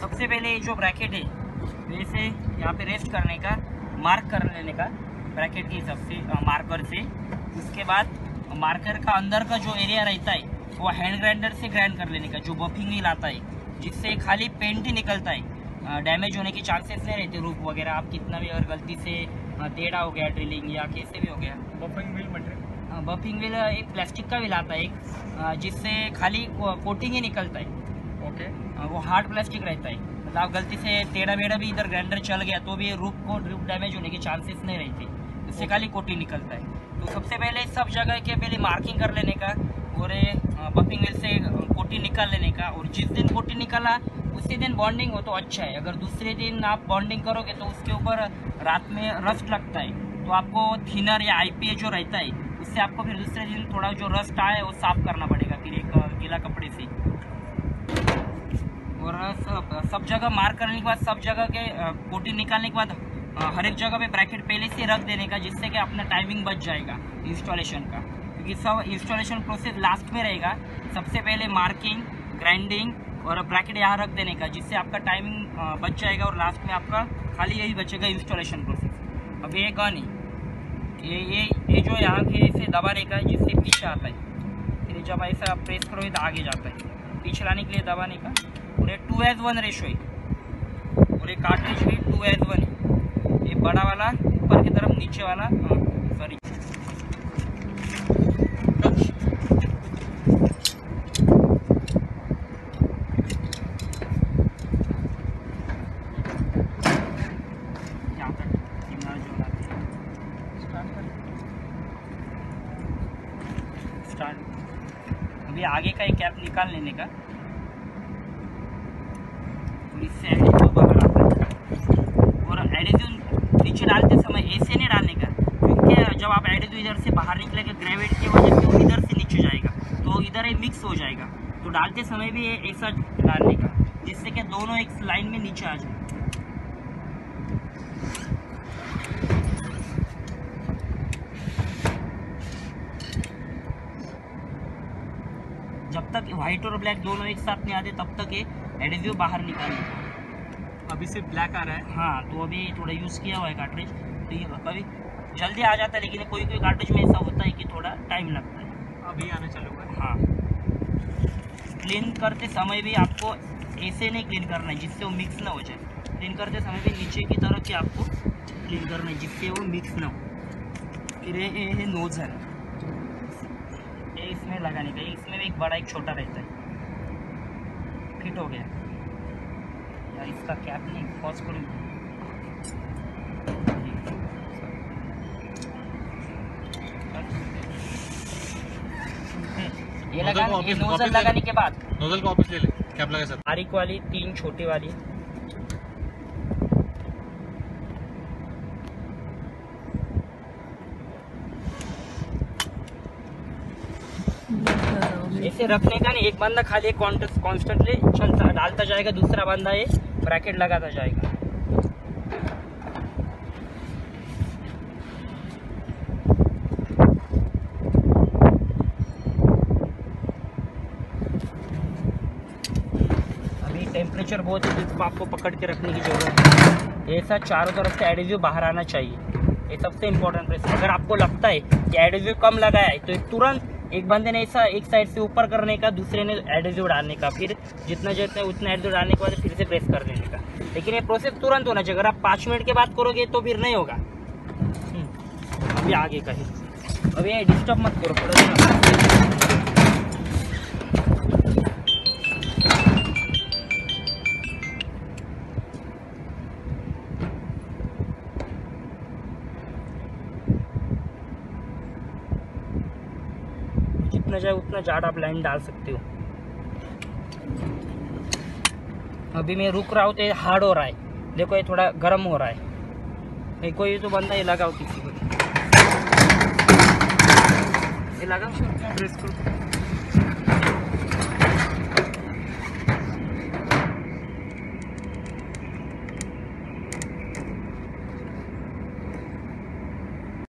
सबसे पहले ये जो ब्रैकेट है वैसे यहाँ पे रेस्ट करने का मार्क कर लेने का ब्रैकेट के हिसाब से मार्कर से। उसके बाद मार्कर का अंदर का जो एरिया रहता है वो हैंड ग्राइंडर से ग्राइंड कर लेने का जो बफिंग व्हील आता है जिससे खाली पेंट ही निकलता है। डैमेज होने के चांसेस नहीं रहते रूप वगैरह। आप कितना भी अगर गलती से टेढ़ा हो गया ड्रिलिंग या कैसे भी हो गया। Buffing wheel material buffing wheel एक प्लास्टिक का व्हील आता है एक जिससे खाली कोटिंग ही निकलता है। वो हार्ड प्लास्टिक रहता है। मतलब आप गलती से टेढ़ा बेढ़ा भी इधर ग्राइंडर चल गया तो भी रूप को रूप डैमेज होने के चांसेस नहीं रहते। इससे खाली कोटी निकलता है। तो सबसे पहले सब जगह के पहले मार्किंग कर लेने का और व्हील से कोटी निकाल लेने का। और जिस दिन कोटी निकाला, उसी दिन बॉन्डिंग हो तो अच्छा है। अगर दूसरे दिन आप बॉन्डिंग करोगे तो उसके ऊपर रात में रस्ट लगता है। तो आपको थिनर या आईपीए जो रहता है, उससे आपको फिर दूसरे दिन थोड़ा जो रस्ट आए, वो साफ़ करना पड़ेगा। फिर एक गीला कपड़े से। और सब सब जगह मार्क करने के बाद, सब जगह के कोटी निकालने के बाद हर एक जगह पे ब्रैकेट पहले से रख देने का, जिससे कि अपना टाइमिंग बच जाएगा इंस्टॉलेशन का। क्योंकि सब इंस्टॉलेशन प्रोसेस लास्ट में रहेगा। सबसे पहले मार्किंग ग्राइंडिंग और ब्रैकेट यहाँ रख देने का, जिससे आपका टाइमिंग बच जाएगा और लास्ट में आपका खाली यही बचेगा इंस्टॉलेशन प्रोसेस अब ये गन ये ये ये जो यहाँ के ऐसे दबाने का जिससे पीछे आता है। फिर जब ऐसा प्रेस करोगे तो आगे जाता है। पीछे लाने के लिए दबाने का। और ये टू एज वन रेशो है और ये कार्ट्रिज भी टू एज वन है ये बड़ा वाला ऊपर की तरफ़ नीचे वाला सॉरी अभी आगे का एक कैप निकाल लेने का. और इससे एडिटिव बाहर आता है और एडिटिव नीचे डालते समय ऐसे नहीं डालने का क्योंकि जब आप एडिटिव इधर से बाहर निकलेगा ग्रेविटी की वजह से वो इधर से नीचे जाएगा तो इधर ही मिक्स हो जाएगा तो डालते समय भी ऐसा डालने का जिससे कि दोनों एक लाइन में नीचे आ जाए जब तक व्हाइट और ब्लैक दोनों एक साथ नहीं आते, तब तक ये एडिटिव बाहर निकालने अभी से ब्लैक आ रहा है। हाँ तो अभी थोड़ा यूज़ किया हुआ है कार्ट्रिज तो ये कभी जल्दी आ जाता है लेकिन कोई कोई कार्ट्रिज में ऐसा होता है कि थोड़ा टाइम लगता है। अभी आने चालू है। हाँ। क्लीन करते समय भी आपको ऐसे नहीं क्लीन करना है जिससे वो मिक्स ना हो जाए। क्लीन करते समय भी नीचे की तरफ़ की आपको क्लीन करना है जिससे वो मिक्स ना हो। फिर ये ये है। इसमें लगाने का इसमें भी एक बड़ा एक छोटा रहता है। फिट हो गया। यार इसका कैप नहीं पॉज करूँ ये नोजल लगा ये नोजल लगाने। के बाद। नोजल को वापस ले ले। कैप लगा सर बारीक वाली तीन छोटी वाली। ऐसे रखने का नहीं, एक बंदा खाली कॉन्स्टेंटली चलता, डालता जाएगा, दूसरा बंदा ये ब्रैकेट लगाता जाएगा। अभी टेम्परेचर बहुत है जिसको आपको पकड़ के रखने की ज़रूरत है। ऐसा चारों तरफ़ से एडिजिव बाहर आना चाहिए। ये सबसे इम्पोर्टेंट प्रेस अगर आपको लगता है कि एडिजिव कम लगाया है तो तुरंत एक बंदे ने ऐसा एक साइड से ऊपर करने का दूसरे ने एडिजिव डालने का फिर जितना जितना उतना एडिजिव डालने के बाद फिर से प्रेस कर देने का। लेकिन ये प्रोसेस तुरंत होना चाहिए। अगर आप पाँच मिनट के बाद करोगे तो फिर नहीं होगा। हम्म, अभी आगे का ही डिस्टर्ब मत करो जितना चाहे उतना जाड़ आप लाइन डाल सकते हो। अभी मैं रुक रहा हूँ तो हार्ड हो रहा है। देखो ये थोड़ा गर्म हो रहा है। नहीं, कोई तो बंदा ये लगाओ किसी को। ये लगाओ।